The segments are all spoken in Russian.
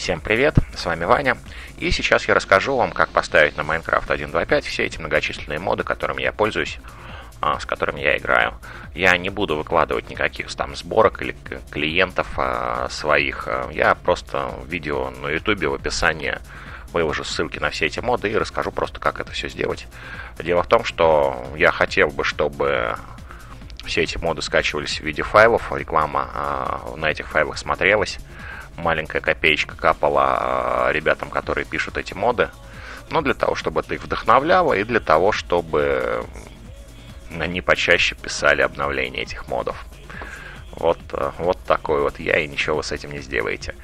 Всем привет, с вами Ваня, и сейчас я расскажу вам, как поставить на Minecraft 1.2.5 все эти многочисленные моды, которыми я пользуюсь, а, с которыми я играю. Я не буду выкладывать никаких там сборок или клиентов а, своих, я просто в видео на YouTube в описании выложу ссылки на все эти моды и расскажу просто, как это все сделать. Дело в том, что я хотел бы, чтобы все эти моды скачивались в виде файлов, реклама на этих файлах смотрелась, маленькая копеечка капала э, ребятам, которые пишут эти моды, но для того, чтобы это их вдохновляло и для того, чтобы они почаще писали обновления этих модов. Вот, э, вот такой вот я, и ничего вы с этим не сделаете.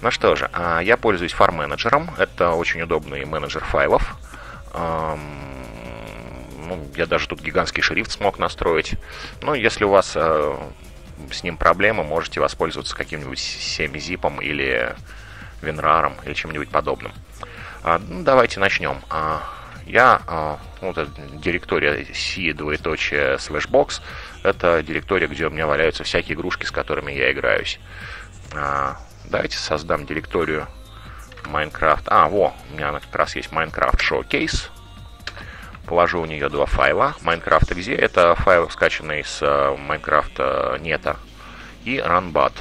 Ну что же, а, я пользуюсь фарм-менеджером. Это очень удобный менеджер файлов. Ну, я даже тут гигантский шрифт смог настроить. Ну, если у вас э, с ним проблемы, можете воспользоваться каким-нибудь 7-зипом или WinRAR или чем-нибудь подобным. А, ну, давайте начнем. А, я, а, вот эта директория c двоеточие slashbox, это директория, где у меня валяются всякие игрушки, с которыми я играюсь. А, давайте создам директорию Minecraft. А, во, у меня как раз есть Minecraft Showcase. Положу в нее два файла. Minecraft.exe это файл, скачанный с uh, Minecraft нета. И run.bat.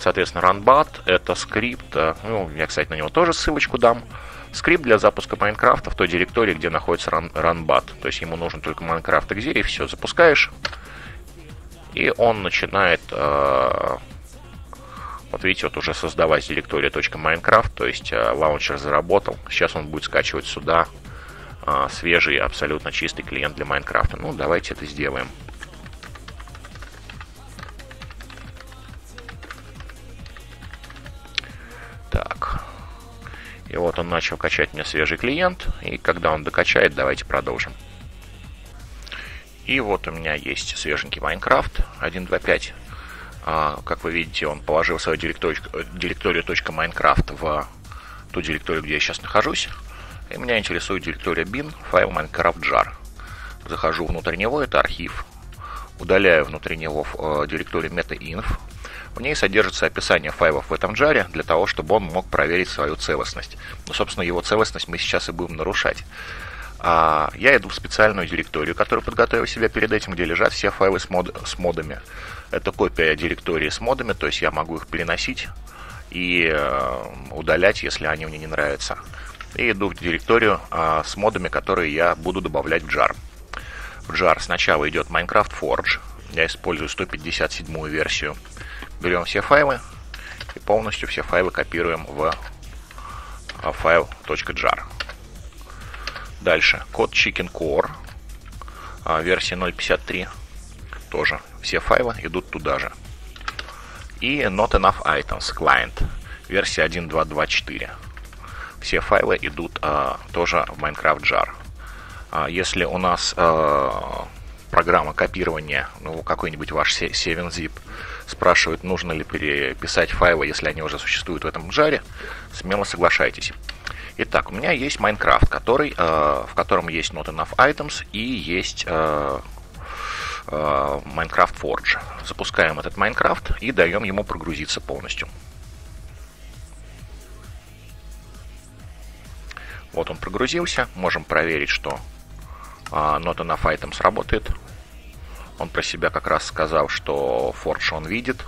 Соответственно, run.bat это скрипт. Ну, я, кстати, на него тоже ссылочку дам. Скрипт для запуска Майнкрафта в той директории, где находится run, run.bat. То есть ему нужен только Minecraft.exe, и все, запускаешь. И он начинает э, вот видите, вот уже создалась директория .minecraft, то есть э, лаунчер заработал. Сейчас он будет скачивать сюда э, свежий, абсолютно чистый клиент для Майнкрафта. Ну, давайте это сделаем. Так. И вот он начал качать мне свежий клиент. И когда он докачает, давайте продолжим. И вот у меня есть свеженький Майнкрафт 1.2.5. А, как вы видите, он положил свою директорию, директорию .minecraft в ту директорию, где я сейчас нахожусь. И меня интересует директория bin, файл Minecraft jar. Захожу внутрь него, это архив. Удаляю внутри него э, директорию metainf. В ней содержится описание файлов в этом джаре для того, чтобы он мог проверить свою целостность. Ну, собственно, его целостность мы сейчас и будем нарушать. А, я иду в специальную директорию, которую подготовил себе перед этим, где лежат все файлы с, мод, с модами. Это копия директории с модами, то есть я могу их переносить и э, удалять, если они мне не нравятся. И иду в директорию э, с модами, которые я буду добавлять в jar. В jar сначала идет Minecraft Forge. Я использую 157 версию. Берем все файлы и полностью все файлы копируем в э, файл .jar. Дальше, код Chicken Core, а, версия 0.53, тоже все файлы идут туда же. И Not Enough Items Client, версия 1.2.2.4. Все файлы идут а, тоже в Minecraft Jar. А, если у нас а, программа копирования, ну, какой-нибудь ваш 7-zip, спрашивает, нужно ли переписать файлы, если они уже существуют в этом джаре, смело соглашайтесь. Итак, у меня есть Minecraft, который, э, в котором есть Not Enough Items и есть э, э, Minecraft Forge. Запускаем этот Minecraft и даем ему прогрузиться полностью. Вот он прогрузился. Можем проверить, что э, Not Enough Items работает. Он про себя как раз сказал, что Forge он видит.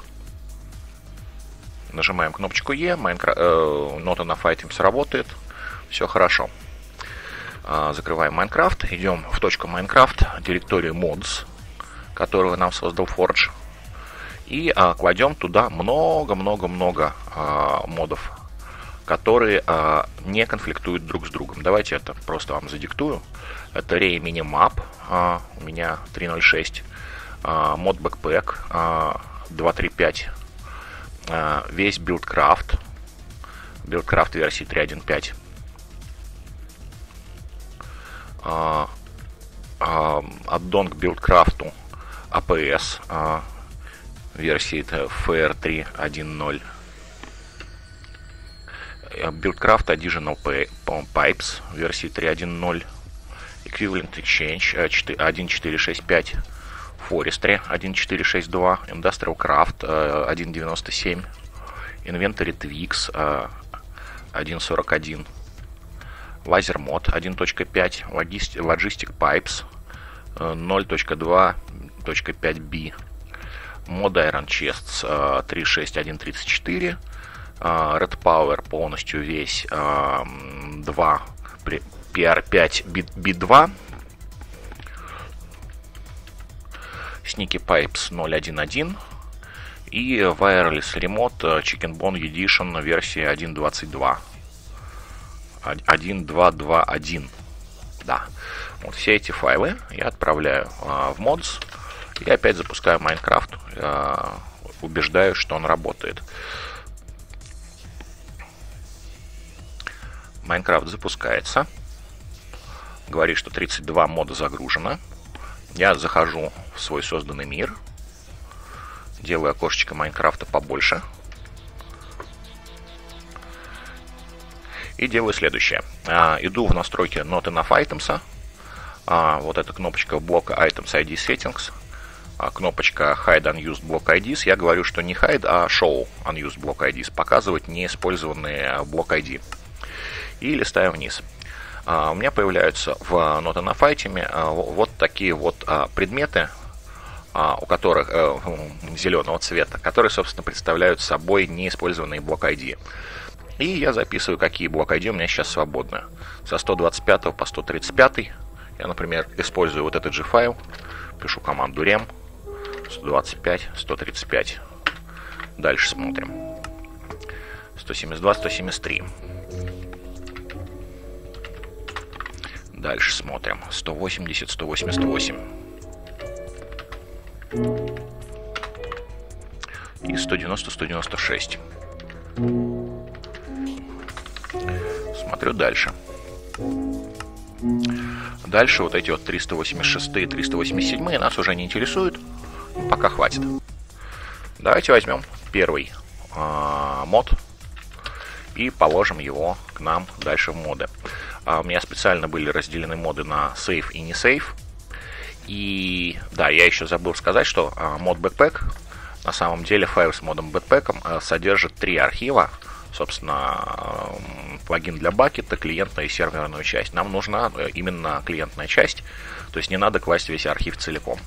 Нажимаем кнопочку E, Minecraft, э, Not Enough Items работает. Все хорошо. А, закрываем Minecraft, идем в точку Minecraft, директорию mods, которую нам создал Forge. И а, кладем туда много-много-много а, модов, которые а, не конфликтуют друг с другом. Давайте это просто вам задиктую. Это Ray Minimap, а, у меня 3.06, а, мод Backpack а, 2.3.5, а, весь BuildCraft, BuildCraft версии 3.1.5, а, а, аддон к билдкрафту APS а, версии это FR3 1.0 Buildcraft Additional Pipes версии 3.1.0 Equivalent Exchange 1.465 Forestry 1.462 Industrial Craft 1.97 Inventory Twix 1.41, Laser Mod 1.5, Logistic Pipes 0.2.5b, Mod Iron Chests 36134, Red Power полностью весь 2 PR5 B2, Sneaky Pipes 0.1.1 и Wireless Remote Chicken Bone Edition версии 1.22. 1.2.2.1. Да. Вот все эти файлы я отправляю а, в Mods и опять запускаю Minecraft. А, убеждаюсь, что он работает. Майнкрафт запускается. Говорит, что 32 мода загружено. Я захожу в свой созданный мир. Делаю окошечко Майнкрафта побольше. И делаю следующее. А, иду в настройки Not Enough Items. А, вот эта кнопочка блока Items ID Settings. А, кнопочка Hide Unused Block IDs. Я говорю, что не Hide, а Show Unused Block IDs. Показывать неиспользованные блок ID. И листаю вниз. А, у меня появляются в Not Enough Item а, вот такие вот а, предметы, у которых э, зеленого цвета, которые, собственно, представляют собой неиспользованный блок ID. И я записываю, какие блок ID у меня сейчас свободны. Со 125 по 135 я, например, использую вот этот же файл, пишу команду rem 125, 135. Дальше смотрим. 172, 173. Дальше смотрим. 180, 188. И 190, 196. Смотрю дальше. Дальше вот эти вот 386 и 387 нас уже не интересуют. Пока хватит. Давайте возьмем первый э, мод и положим его к нам дальше в моды. А у меня специально были разделены моды на сейф и не сейф. И да, я еще забыл сказать, что а, мод Backpack, на самом деле файл с модом Backpack а, содержит три архива. Собственно, плагин для бакета, клиентная и серверную часть. Нам нужна э, именно клиентная часть, то есть не надо класть весь архив целиком.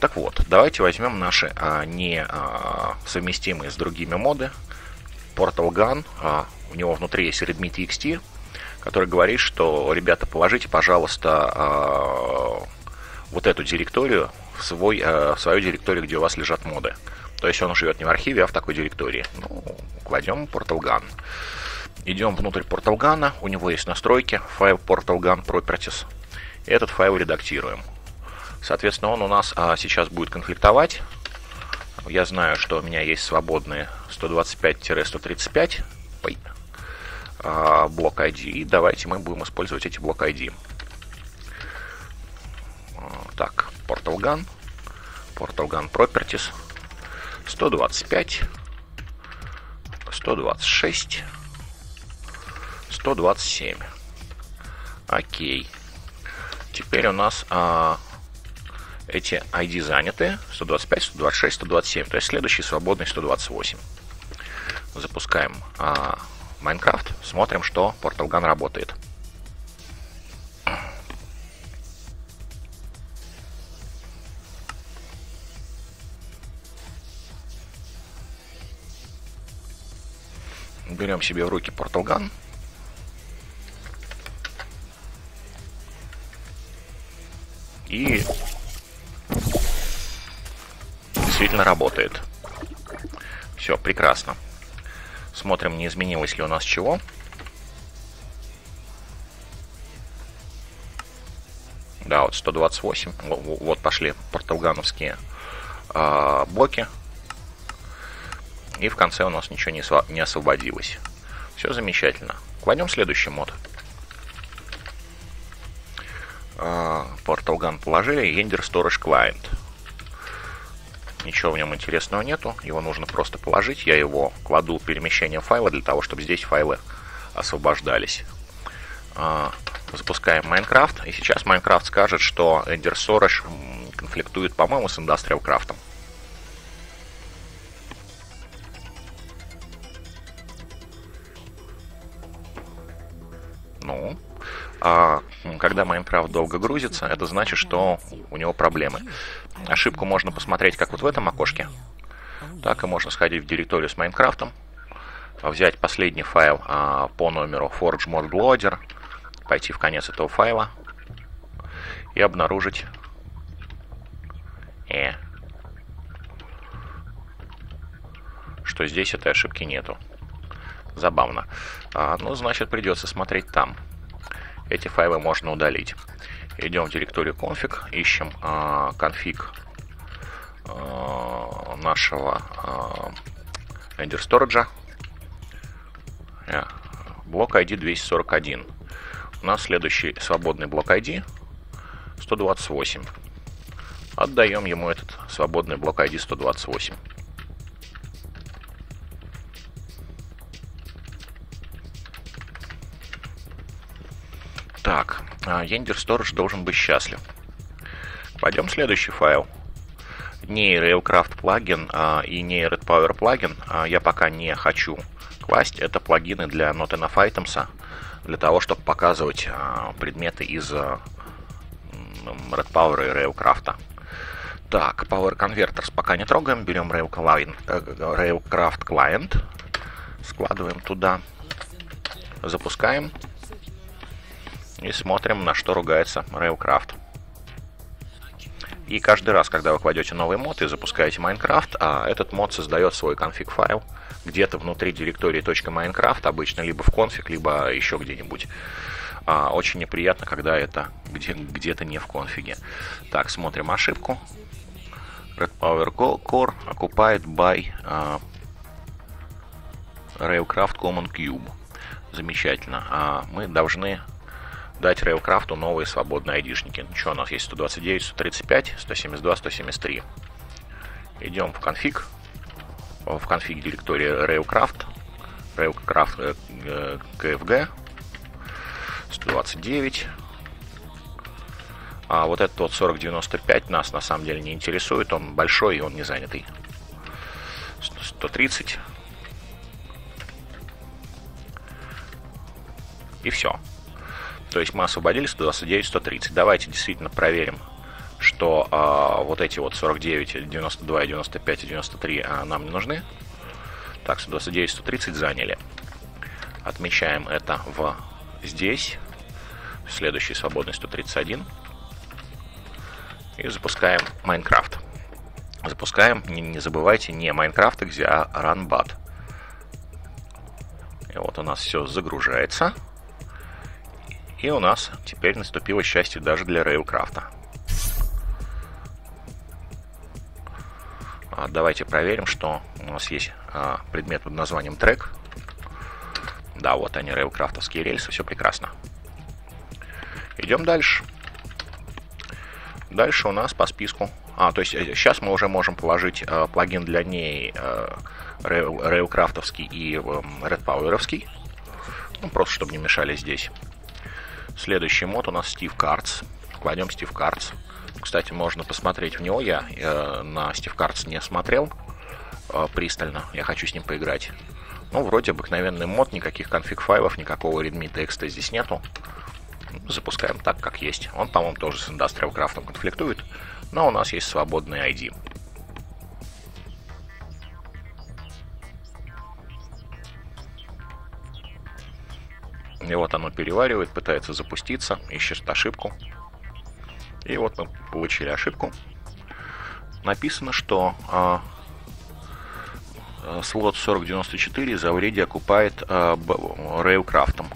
Так вот, давайте возьмем наши а, не а, совместимые с другими моды. Portal Gun, а, у него внутри есть Redmi.txt, который говорит, что, ребята, положите, пожалуйста, а, вот эту директорию в, свой, а, в свою директорию, где у вас лежат моды. То есть он живет не в архиве, а в такой директории. Ну, кладем PortalGun. Идем внутрь PortalGun, у него есть настройки, файл PortalGun Properties. Этот файл редактируем. Соответственно, он у нас а, сейчас будет конфликтовать. Я знаю, что у меня есть свободные 125-135 а, блок ID. Давайте мы будем использовать эти блок ID. А, так, Portal Gun. Portal Gun Properties. 125. 126. 127. Окей. Теперь у нас а, эти ID заняты. 125, 126, 127. То есть следующий свободный 128. Запускаем а, Майнкрафт, смотрим, что Portal Gun работает. Берем себе в руки Portal Gun. И действительно работает. Все, прекрасно. Смотрим, не изменилось ли у нас чего. Да, вот 128. Вот пошли порталгановские э, блоки. И в конце у нас ничего не, освободилось. Все замечательно. Кладем следующий мод. Э, Portal положили. Ender Storage Client ничего в нем интересного нету, его нужно просто положить, я его кладу перемещением файла для того, чтобы здесь файлы освобождались. А, запускаем Minecraft и сейчас Minecraft скажет, что Эндер Сорош конфликтует, по-моему, с Industrial Craft. Ну, а, когда Майнкрафт долго грузится, это значит, что у него проблемы. Ошибку можно посмотреть как вот в этом окошке, так и можно сходить в директорию с Майнкрафтом, взять последний файл а, по номеру Forge Mod Loader, пойти в конец этого файла и обнаружить э, что здесь этой ошибки нету. Забавно. А, ну, значит, придется смотреть там. Эти файлы можно удалить. Идем в директорию config, ищем а, конфиг а, нашего а, Ender Storage. А, блок ID 241. У нас следующий свободный блок ID 128. Отдаем ему этот свободный блок ID 128. Так, Yender Storage должен быть счастлив. Пойдем следующий файл. Не Railcraft плагин а, и не Red Power плагин а, я пока не хочу класть. Это плагины для Not Items, для того, чтобы показывать а, предметы из а, Red Power и Railcraft. Так, Power Converters пока не трогаем. Берем Rail Client, э, Railcraft Client, складываем туда, запускаем и смотрим, на что ругается Railcraft. И каждый раз, когда вы кладете новый мод и запускаете Minecraft, а этот мод создает свой конфиг файл где-то внутри директории .minecraft, обычно либо в конфиг, либо еще где-нибудь. А, очень неприятно, когда это где- где-то не в конфиге. Так, смотрим ошибку. Red Power Core occupied by uh, Railcraft Common Cube. Замечательно. А мы должны дать Railcraft новые свободные айдишники. Ну что, у нас есть 129, 135, 172, 173. Идем в конфиг. В конфиг директории Railcraft. Railcraft э, KFG. 129. А вот этот вот 4095 нас на самом деле не интересует. Он большой и он не занятый. 130. И все. То есть мы освободили 129, 130. Давайте действительно проверим, что э, вот эти вот 49, 92, 95 и 93 э, нам не нужны. Так, 129, 130 заняли. Отмечаем это в здесь. Следующий свободный 131. И запускаем Майнкрафт. Запускаем, не, не забывайте, не Майнкрафт, где а RunBat. И вот у нас все загружается. И у нас теперь наступило счастье даже для Рейлкрафта. Давайте проверим, что у нас есть а, предмет под названием трек. Да, вот они, рейлкрафтовские рельсы, все прекрасно. Идем дальше. Дальше у нас по списку... А, то есть сейчас э, мы уже можем положить э, плагин для ней э, рейлкрафтовский и э, Red Ну, просто чтобы не мешали здесь. Следующий мод у нас Steve Cards. Кладем Steve Cards. Кстати, можно посмотреть в него. Я э, на Steve Cards не смотрел э, пристально. Я хочу с ним поиграть. Ну, вроде обыкновенный мод, никаких конфиг-файлов, никакого readme текста здесь нету. Запускаем так, как есть. Он, по-моему, тоже с Industrial Craft конфликтует, но у нас есть свободный ID. И вот оно переваривает, пытается запуститься, ищет ошибку. И вот мы получили ошибку. Написано, что а, слот 4094 за вреди окупает а, Railcraft.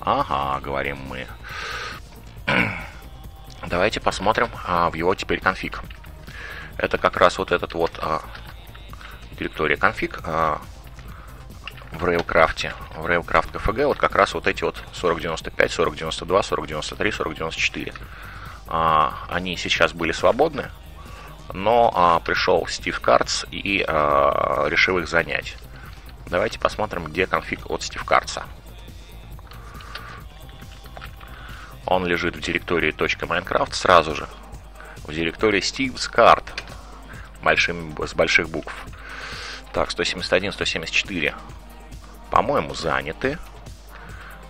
Ага, говорим мы. Давайте посмотрим а, в его теперь конфиг. Это как раз вот этот вот а, директория конфиг. А, в Railcraft, в Railcraft KFG, вот как раз вот эти вот 4095, 4092, 4093, 4094. А, они сейчас были свободны, но а, пришел Стив Картс и а, решил их занять. Давайте посмотрим, где конфиг от Стив Картса. Он лежит в директории .minecraft сразу же. В директории Steve's Card. Большим, с больших букв. Так, 171, 174 по-моему, заняты.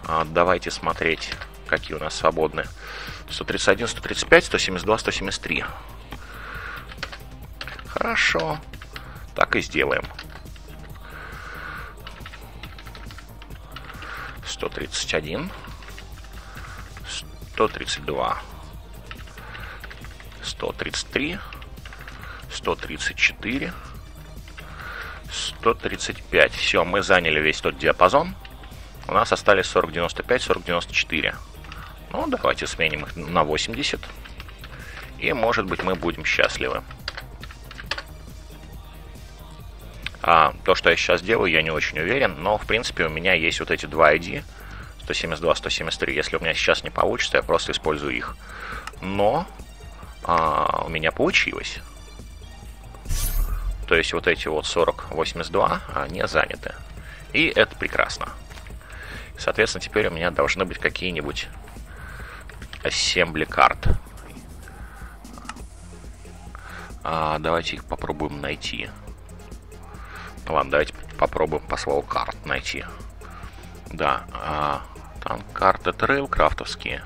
А, давайте смотреть, какие у нас свободны. 131, 135, 172, 173. Хорошо. Так и сделаем. 131. 132. 133. 134. 135. Все, мы заняли весь тот диапазон. У нас остались 40, 95, 40, 94. Ну, давайте сменим их на 80. И, может быть, мы будем счастливы. А, то, что я сейчас делаю, я не очень уверен, но, в принципе, у меня есть вот эти два ID, 172, 173. Если у меня сейчас не получится, я просто использую их. Но а, у меня получилось. То есть вот эти вот 40, 82 они заняты. И это прекрасно. Соответственно, теперь у меня должны быть какие-нибудь assembly cart. А, давайте их попробуем найти. Ладно, давайте попробуем по слову cart найти. Да, а, там карты Railcraft'овские.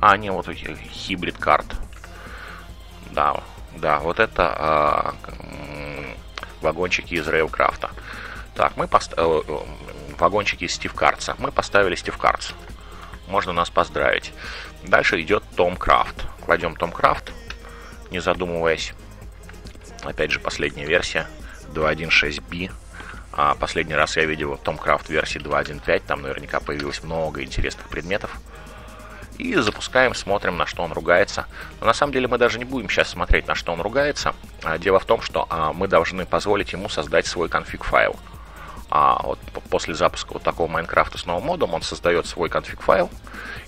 А, не, вот hybrid cart. Да, да, вот это а, вагончики из Рейлкрафта. Так, мы поставили... Э, вагончики из Стив Картса. Мы поставили Стив Картс. Можно нас поздравить. Дальше идет Том Крафт. Кладем Том Крафт, не задумываясь. Опять же, последняя версия. 2.1.6b. А последний раз я видел Том Крафт версии 2.1.5. Там наверняка появилось много интересных предметов. И запускаем, смотрим, на что он ругается. Но на самом деле мы даже не будем сейчас смотреть, на что он ругается. А, дело в том, что а, мы должны позволить ему создать свой конфиг файл. А вот после запуска вот такого Майнкрафта с новым модом он создает свой конфиг файл.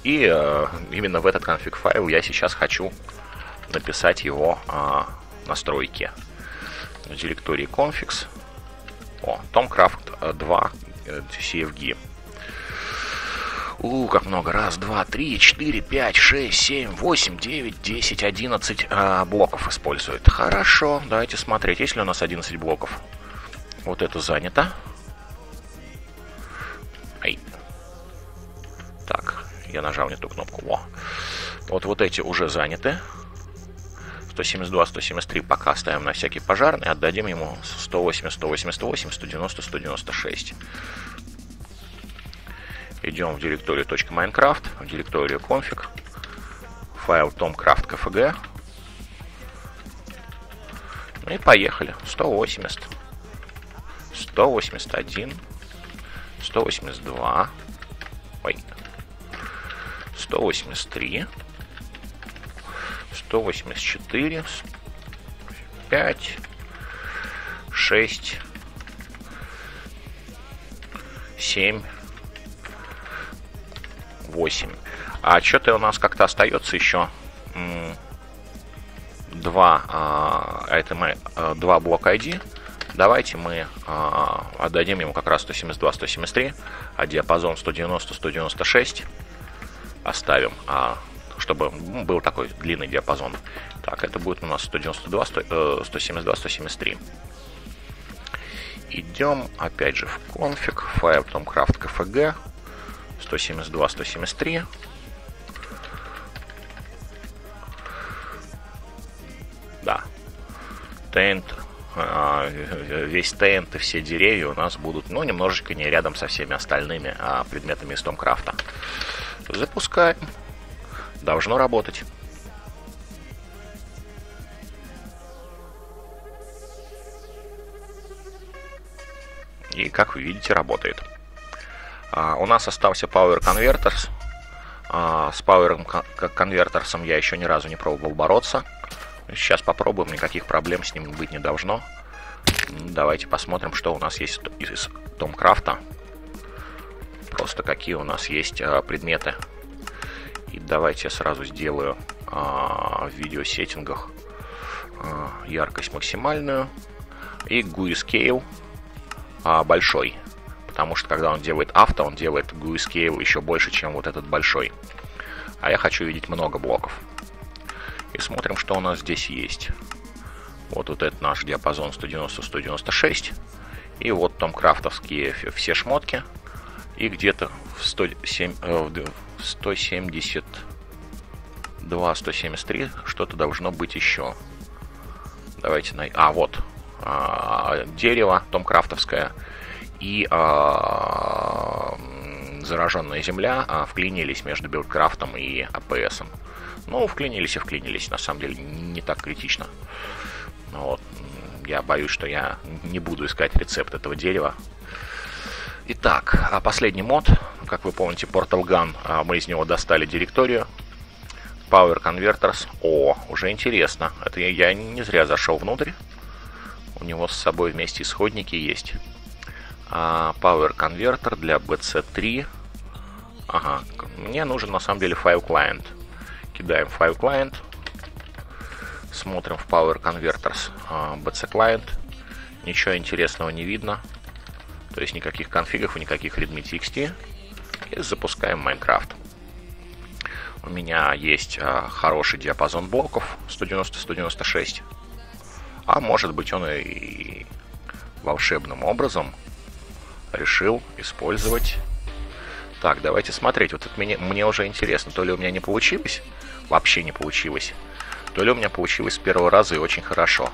И э, именно в этот конфиг файл я сейчас хочу написать его э, настройки в директории configs. О, Tomcraft 2 CFG. У, как много. Раз, два, три, четыре, пять, шесть, семь, восемь, девять, десять, одиннадцать э, блоков использует. Хорошо, давайте смотреть. Есть ли у нас 11 блоков? Вот это занято. Ай. Так, я нажал не ту кнопку. Во. Вот вот эти уже заняты. 172, 173 пока оставим на всякий пожарный, отдадим ему 180, 188, 190, 196. Идем в директорию .minecraft, в директорию config, файл tomcraft.kfg. Ну и поехали. 180, 181, 182, ой, 183, 184, 5, 6, 7, 8. А что-то у нас как-то остается еще два, а, это мы, а, два блока ID. Давайте мы а, отдадим ему как раз 172-173, а диапазон 190-196 оставим. А чтобы был такой длинный диапазон. Так, это будет у нас 192, 172, 173. Идем опять же в конфиг, файл tomcraft kfg, 172, 173. Да. Тент, а, весь тент и все деревья у нас будут, ну, немножечко не рядом со всеми остальными а, предметами из Томкрафта. Запускаем должно работать. И как вы видите, работает. А, у нас остался Power Converters. А, с Power Converters я еще ни разу не пробовал бороться. Сейчас попробуем, никаких проблем с ним быть не должно. Давайте посмотрим, что у нас есть из Томкрафта. Просто какие у нас есть а, предметы и давайте я сразу сделаю в видеосеттингах яркость максимальную. И GUI Scale большой. Потому что когда он делает авто, он делает GUI еще больше, чем вот этот большой. А я хочу видеть много блоков. И смотрим, что у нас здесь есть. Вот, вот это наш диапазон 190-196. И вот там крафтовские все шмотки. И где-то в 107, э, 172, 173 что-то должно быть еще. Давайте на... А, вот. А, дерево Thaumcraft'овское и а, зараженная земля а, вклинились между BuildCraft'ом и АПСом. Ну, вклинились и вклинились, на самом деле, не так критично. Вот. Я боюсь, что я не буду искать рецепт этого дерева. Итак, а последний мод, как вы помните, Portal Gun, мы из него достали директорию. Power Converters. О, уже интересно. Это я не зря зашел внутрь. У него с собой вместе исходники есть. А, Power Converter для BC3. Ага, мне нужен на самом деле файл client. Кидаем файл client. Смотрим в Power Converters а, BC Client. Ничего интересного не видно. То есть никаких конфигов и никаких readme.txt. И запускаем Minecraft. У меня есть а, хороший диапазон блоков 190-196. А может быть он и волшебным образом решил использовать... Так, давайте смотреть. Вот это мне, мне уже интересно. То ли у меня не получилось, вообще не получилось, то ли у меня получилось с первого раза и очень хорошо.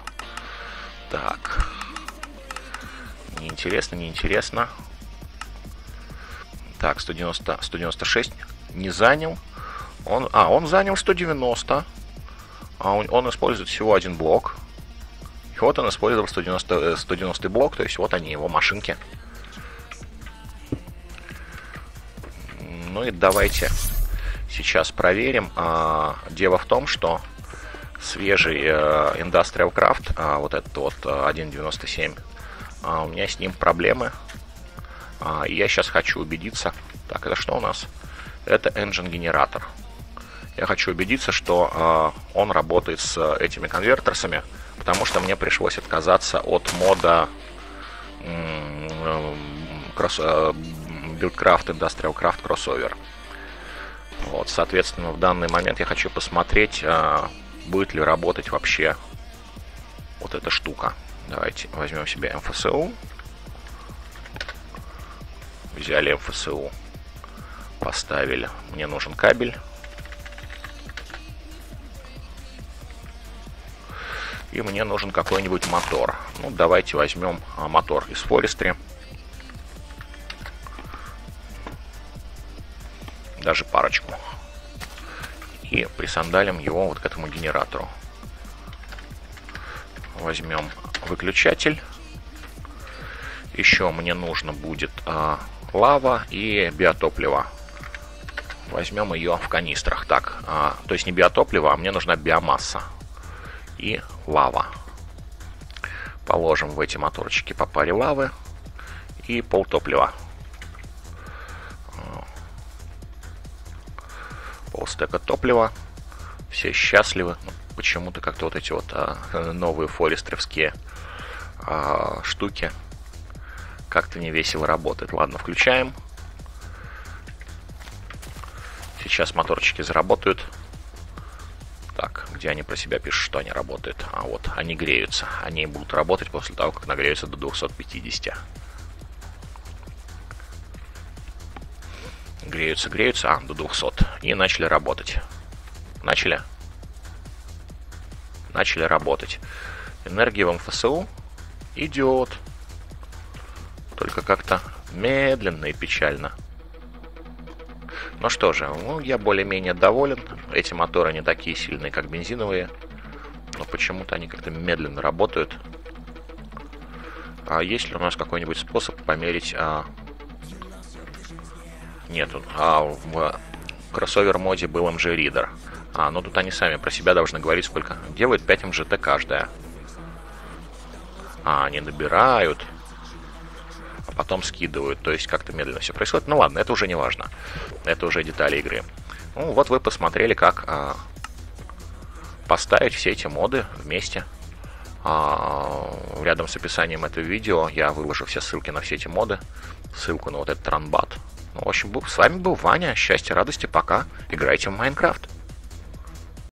Так. Неинтересно, неинтересно. Так, 190, 196 не занял. Он, а, он занял 190. А он, он использует всего один блок. И вот он использовал 190, 190 блок, то есть вот они, его машинки. Ну и давайте сейчас проверим. А, дело в том, что свежий э, Industrial Craft, а, вот этот вот 1.97, э, а, у меня с ним проблемы. И я сейчас хочу убедиться. Так, это что у нас? Это engine генератор. Я хочу убедиться, что он работает с этими конвертерсами, потому что мне пришлось отказаться от мода Buildcraft Industrial Craft Crossover. Вот, соответственно, в данный момент я хочу посмотреть, а, будет ли работать вообще вот эта штука. Давайте возьмем себе МФСУ. Взяли МФСУ, поставили. Мне нужен кабель. И мне нужен какой-нибудь мотор. Ну, давайте возьмем а, мотор из Forestry. Даже парочку. И присандалим его вот к этому генератору. Возьмем выключатель. Еще мне нужно будет а, лава и биотопливо. Возьмем ее в канистрах. Так, а, то есть не биотопливо, а мне нужна биомасса. И лава. Положим в эти моторчики по паре лавы и пол полстека топлива. Все счастливы. Ну, почему-то как-то вот эти вот а, новые форестровские а, штуки как-то не весело работают. Ладно, включаем. Сейчас моторчики заработают. Так, где они про себя пишут, что они работают? А вот, они греются. Они будут работать после того, как нагреются до 250. Греются, греются, а, до 200. И начали работать. Начали? Начали работать. Энергия в МФСУ идет. Только как-то медленно и печально. Ну что же, ну, я более-менее доволен. Эти моторы не такие сильные, как бензиновые. Но почему-то они как-то медленно работают. А есть ли у нас какой-нибудь способ померить а, нету. А в кроссовер моде был MG Reader. А, но тут они сами про себя должны говорить, сколько. Делают 5 MGT каждая. А, они набирают, а потом скидывают. То есть как-то медленно все происходит. Ну ладно, это уже не важно. Это уже детали игры. Ну вот вы посмотрели, как а, поставить все эти моды вместе. А, рядом с описанием этого видео я выложу все ссылки на все эти моды. Ссылку на вот этот ранбат, ну, в общем, с вами был Ваня. Счастья, радости, пока. Играйте в Майнкрафт.